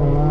Oh.